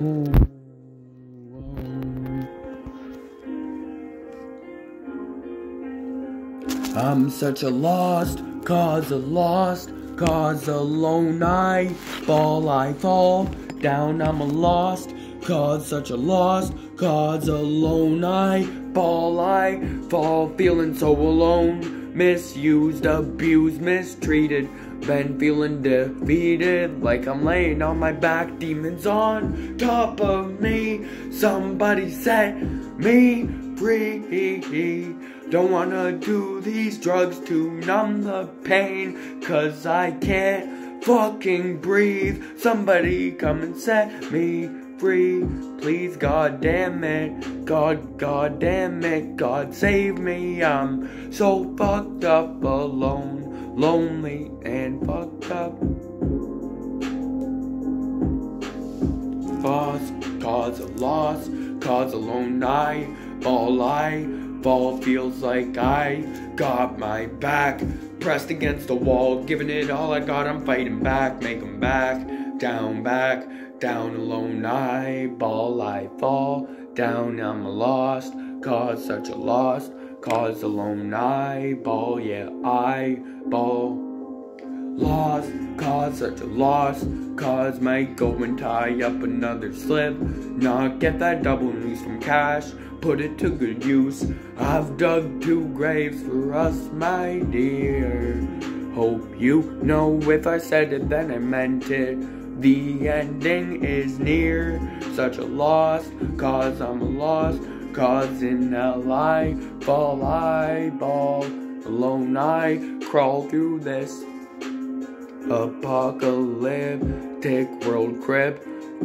I'm such a lost cause, a lost cause alone. I fall, I fall down. I'm a lost cause, such a lost cause alone. I fall, I fall, feeling so alone. Misused, abused, mistreated. Been feeling defeated, like I'm laying on my back. Demons on top of me. Somebody set me free. Don't wanna do these drugs to numb the pain, cause I can't fucking breathe. Somebody come and set me free. Please, god damn it. God, god damn it. God save me. I'm so fucked up alone, lonely and fucked up. Lost, cause of loss, cause alone I fall I fall feels like I got my back pressed against the wall, giving it all I got. I'm fighting back, make 'em back, down, back, down alone. I ball, I fall down. I'm lost, cause such a loss, cause alone. I ball, yeah, I ball. Lost, cause such a loss, cause might go and tie up another slip. Not get that double news from cash, put it to good use. I've dug two graves for us, my dear. Hope you know if I said it, then I meant it. The ending is near, such a loss, cause I'm a loss, cause in hell I fall, I ball, alone I crawl through this apocalyptic world.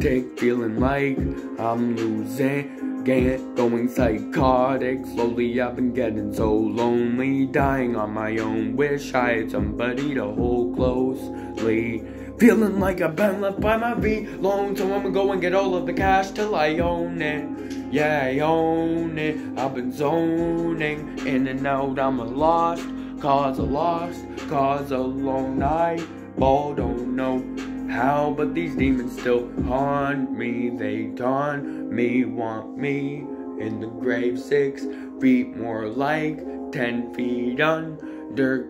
Take feeling like I'm losing, get going psychotic. Slowly I've been getting so lonely, dying on my own. Wish I had somebody to hold closely. Feeling like I've been left by my feet alone, so I'ma go and get all of the cash till I own it. Yeah, I own it. I've been zoning in and out. I'm a lost, cause a lost, cause a alone. I ball don't know how, but these demons still haunt me. They taunt me, want me in the grave six feet, more like ten feet under,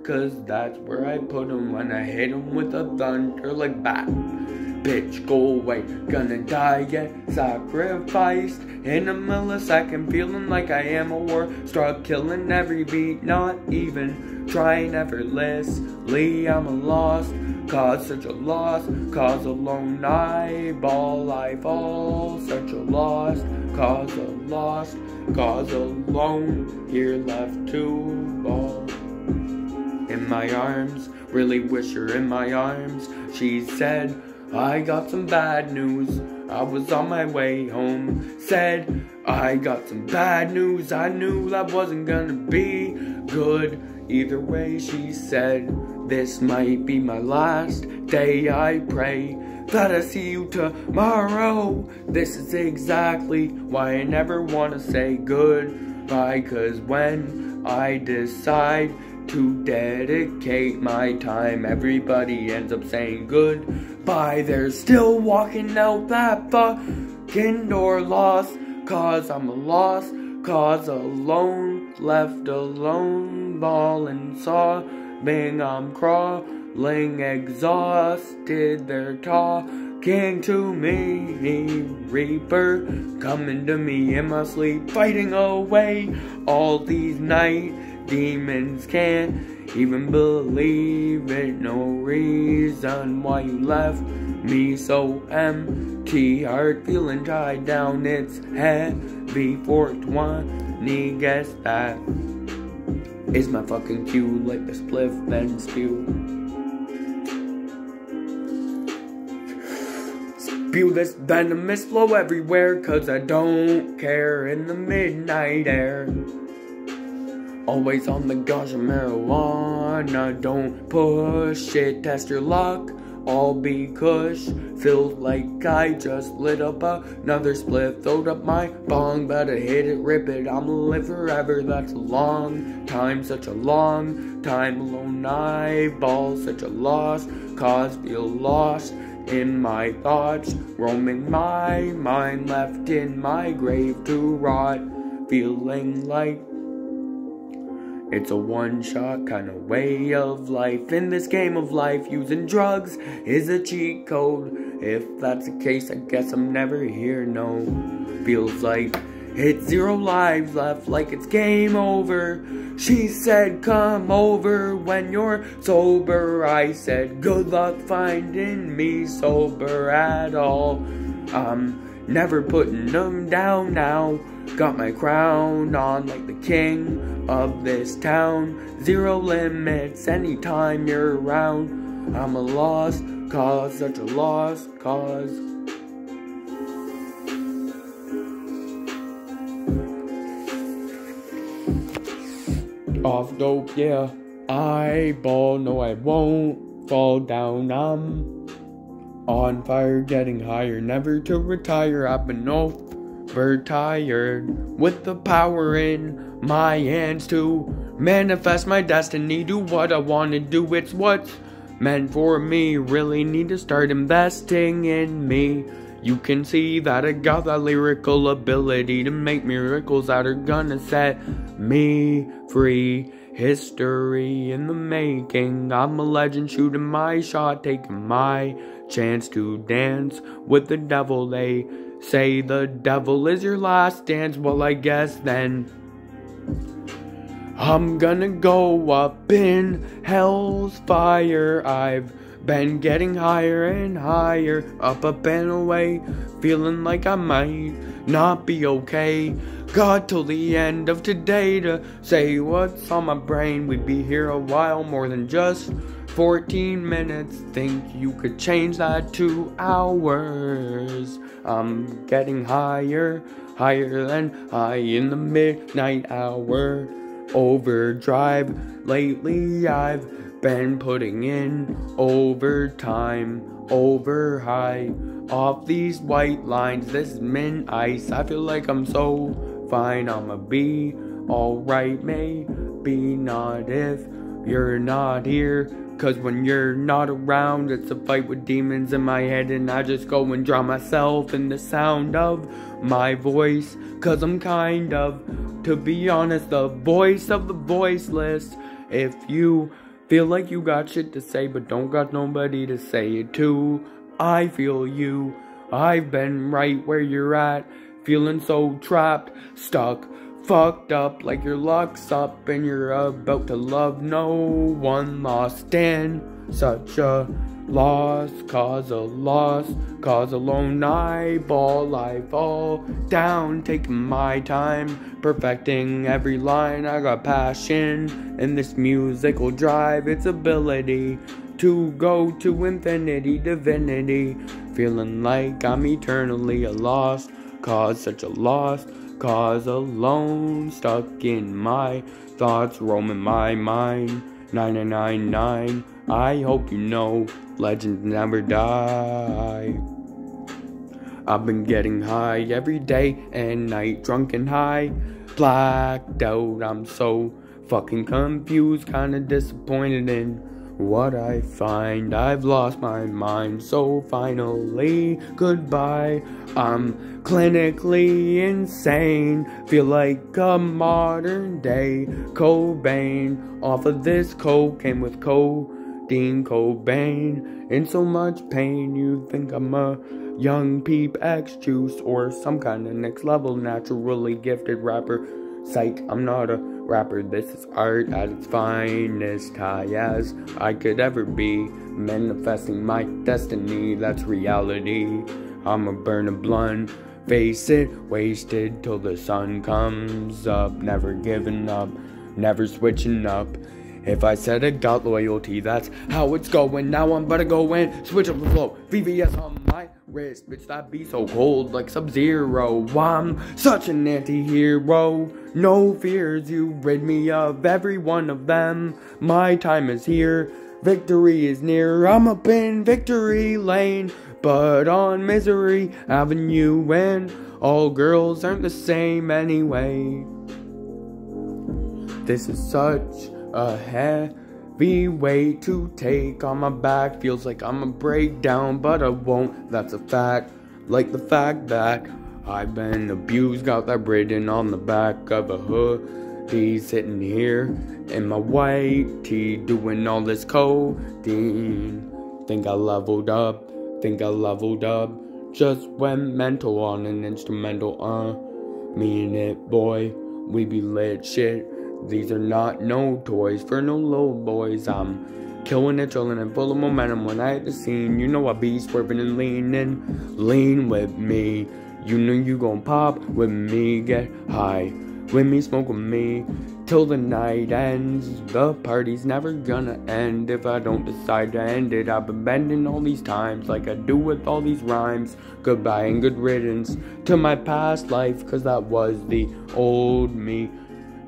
cause that's where I put 'em when I hit 'em with a thunder like bat. Bitch, go away, gonna die, get sacrificed in a millisecond, feeling like I am a war, struck killing every beat, not even trying effortlessly. I'm a lost cause, such a loss, cause alone I ball, I fall, such a loss, cause a loss, cause alone, here left to ball. In my arms, really wish her in my arms. She said, I got some bad news. I was on my way home. Said, I got some bad news. I knew that wasn't gonna be good. Either way, she said, This might be my last day. I pray that I see you tomorrow. This is exactly why I never wanna say goodbye. Cause when I decide to dedicate my time. Everybody ends up saying goodbye. They're still walking out that fucking door lost. Cause I'm a lost cause alone, left alone, bawling, sobbing. I'm crawling, exhausted. They're talking to me, Reaper, coming to me in my sleep, fighting away all these nights demons can't even believe it. No reason why you left me so empty. Heart feeling tied down, it's heavy. 420, guess that is my fucking cue. Like the spliff, then spew. Spew this venomous flow everywhere, cause I don't care in the midnight air. Always on the gauze of marijuana, don't push it, test your luck. All be kush, feels like I just lit up another split. Throwed up my bong, better hit it, rip it. I'ma live forever, that's a long time, such a long time alone. I ball, such a loss, cause feel lost. in my thoughts, roaming my mind, left in my grave to rot, feeling like it's a one shot kind of way of life. In this game of life, using drugs is a cheat code. If that's the case, I guess I'm never here. No, feels like it's zero lives left, like it's game over. She said, Come over when you're sober. I said, Good luck finding me sober at all. I'm never putting them down now. Got my crown on like the king of this town. Zero limits anytime you're around. I'm a lost cause, such a lost cause. Off dope, yeah. I ball, no, I won't fall down. I'm on fire, getting higher, never to retire. I've been off tired with the power in my hands to manifest my destiny, do what I want to do. It's what's meant for me. Really need to start investing in me. You can see that I got that lyrical ability to make miracles that are gonna set me free. History in the making. I'm a legend shooting my shot, taking my chance to dance with the devil. They Say the devil is your last dance, well, I guess then. I'm gonna go up in hell's fire. I've been getting higher and higher, up, up and away, feeling like I might not be okay. God till the end of today to say what's on my brain. We'd be here a while more than just 14 minutes. Think you could change that to hours. I'm getting higher, higher than high in the midnight hour. Overdrive. Lately, I've been putting in overtime, over high. Off these white lines, this mint ice. I feel like I'm so fine. I'ma be alright, maybe not if you're not here. Cause when you're not around, it's a fight with demons in my head, and I just go and drown myself in the sound of my voice. Cause I'm kind of, to be honest, the voice of the voiceless. If you feel like you got shit to say, but don't got nobody to say it to, I feel you. I've been right where you're at, feeling so trapped, stuck fucked up like your luck's up and you're about to love no one lost in such a loss cause a loss cause a lone eyeball I fall down take my time perfecting every line I got passion in this musical drive its ability to go to infinity divinity feeling like I'm eternally a loss, cause such a loss Cause alone, stuck in my thoughts, roaming my mind. 9999, I hope you know, legends never die. I've been getting high every day and night, drunk and high, blacked out. I'm so fucking confused, kinda disappointed in what I find. I've lost my mind, so finally, goodbye. I'm clinically insane. Feel like a modern day Cobain. Off of this cocaine with codeine Cobain. In so much pain, you think I'm a young peep X juice or some kind of next level naturally gifted rapper. Psych, I'm not a rapper. This is art at its finest, high as I could ever be. Manifesting my destiny, that's reality. I'ma burn a blunt, face it, wasted till the sun comes up. Never giving up, never switching up. If I said I got loyalty, that's how it's going. Now I'm about to go in, switch up the flow. VVS on my wrist, bitch, that be so cold like Sub Zero. I'm such an anti hero. No fears, you rid me of every one of them. My time is here, victory is near. I'm up in victory lane, but on misery avenue, and all girls aren't the same anyway. This is such a heavy weight to take on my back. Feels like I'm a breakdown, but I won't. That's a fact. Like the fact that I've been abused, got that written on the back of a hoodie. Sitting here in my white tee, doing all this codeine. Think I leveled up, think I leveled up. Just went mental on an instrumental, uh. Me and it, boy, we be lit shit. These are not no toys for no little boys. I'm killing it, chilling and full of momentum when I hit the scene. You know I be swerving and leaning. Lean with me. You know you gon' pop with me. Get high with me, smoke with me. Till the night ends, the party's never gonna end if I don't decide to end it. I've been bending all these times, like I do with all these rhymes. Goodbye and good riddance to my past life, cause that was the old me.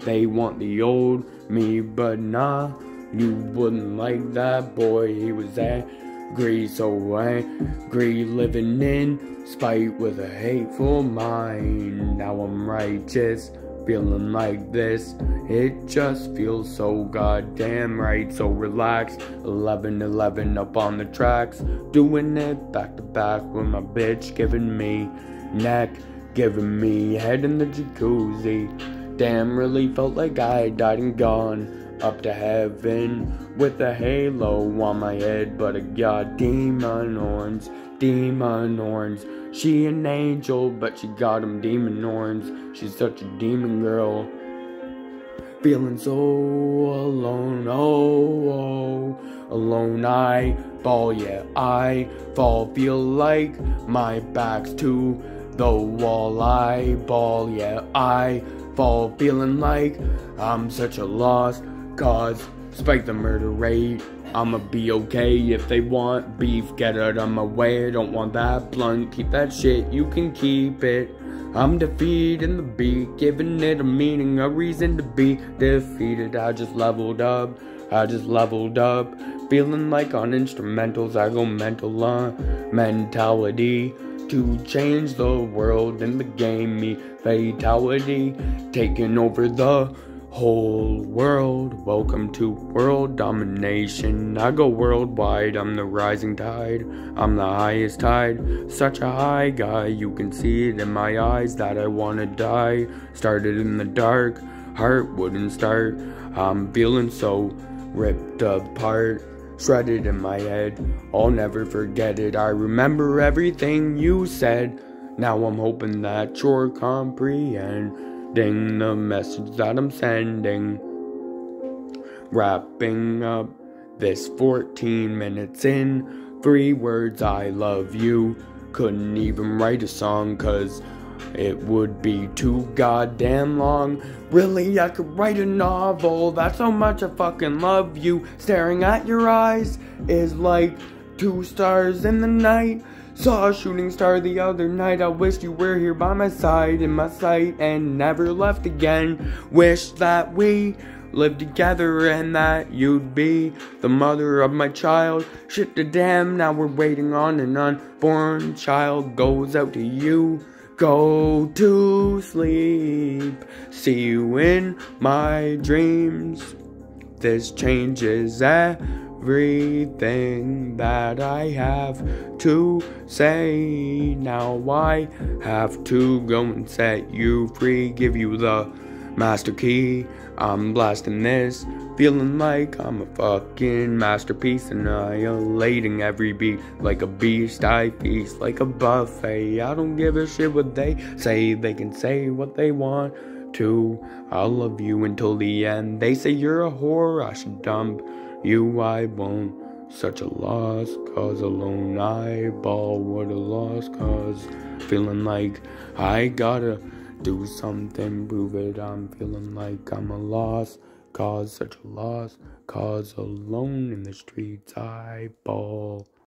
They want the old me, but nah, you wouldn't like that boy. He was angry, so angry, living in spite with a hateful mind. Now I'm righteous, feeling like this. It just feels so goddamn right, so relaxed. 11 11 up on the tracks, doing it back to back with my bitch giving me neck, giving me head in the jacuzzi. Damn, really felt like I died and gone up to heaven with a halo on my head, but I got demon horns, demon horns. She an angel, but she got them demon horns. She's such a demon girl. Feeling so alone, oh, oh, alone I fall, yeah, I fall. Feel like my back's to the wall, I ball, yeah, I fall feeling like I'm such a lost cause. Spike the murder rate. I'ma be okay if they want beef. Get out of my way. Don't want that blunt. Keep that shit. You can keep it. I'm defeating the beat, giving it a meaning, a reason to be defeated. I just leveled up. I just leveled up. Feeling like on instrumentals, I go mental on mentality to change the world in the game. Me fatality taking over the whole world. Welcome to world domination. I go worldwide. I'm the rising tide. I'm the highest tide. Such a high guy. You can see it in my eyes that I wanna die. Started in the dark. Heart wouldn't start. I'm feeling so ripped apart shredded in my head. I'll never forget it. I remember everything you said. Now I'm hoping that you're comprehending the message that I'm sending. Wrapping up this 14 minutes in, three words I love you. Couldn't even write a song cause it would be too goddamn long. Really, I could write a novel. That's how much I fucking love you. Staring at your eyes is like two stars in the night. Saw a shooting star the other night. I wish you were here by my side, in my sight, and never left again. Wish that we lived together and that you'd be the mother of my child. Shit to damn, now we're waiting on an unborn child. Goes out to you. Go to sleep, see you in my dreams. This changes everything that I have to say. Now I have to go and set you free, give you the master key. I'm blasting this, feeling like I'm a fucking masterpiece, annihilating every beat like a beast. I feast like a buffet. I don't give a shit what they say, they can say what they want to. I'll love you until the end. They say you're a whore, I should dump you, I won't. Such a loss, cause alone I ball. What a loss, cause feeling like I gotta do something, prove it. I'm feeling like I'm a loss, cause such a loss, cause alone in the streets I ball.